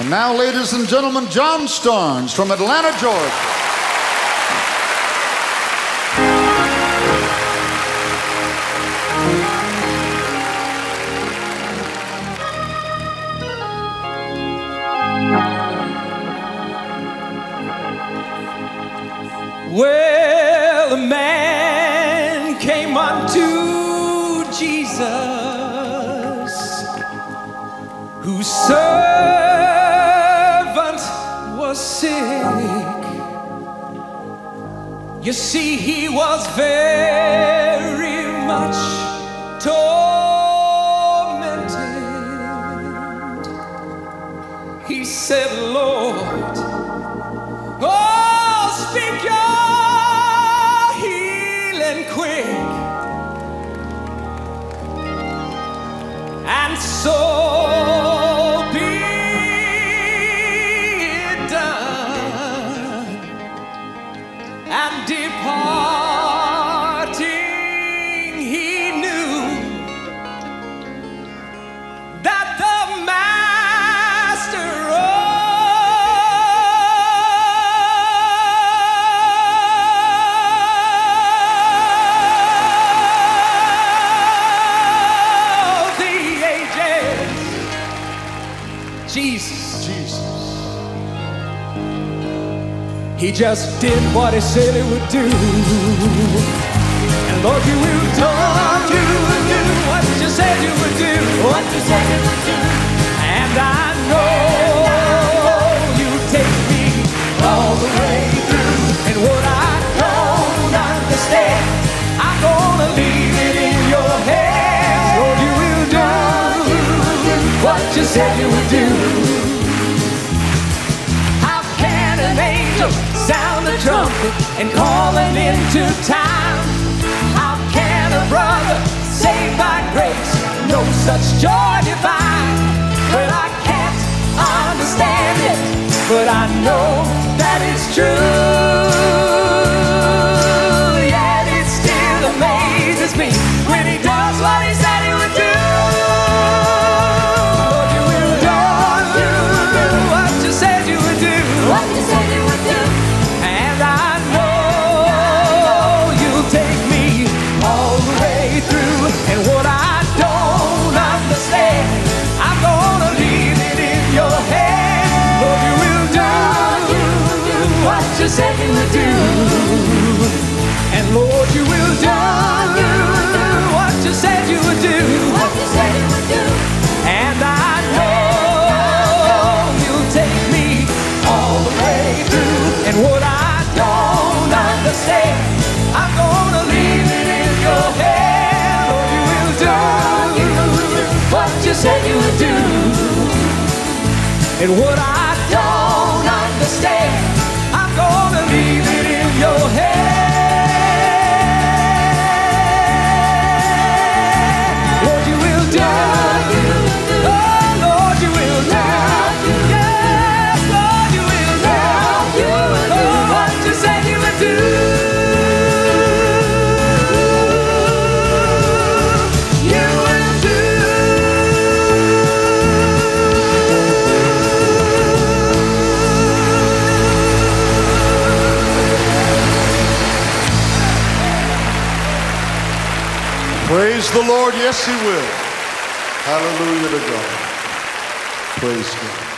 And now, ladies and gentlemen, John Starnes from Atlanta, Georgia. Well, a man came unto Jesus, whose servant You see, he was very much tormented. He said, Lord, Oh, Jesus, Jesus. he just did what he said he would do. And Lord, you said you would do. How can an angel sound the trumpet and call it into time? How can a brother saved by grace know such joy divine? Well, I can't understand it, but I know that it's true. Yet it still amazes me when he does what you said you would do. And Lord, you will do what you said you would do. What you said you would do. And I know you'll take me all the way through. And what I don't understand, I'm gonna leave it in your. Lord, you will do what you said you would do. And what I Praise the Lord. Yes, He will. Hallelujah to God. Praise God.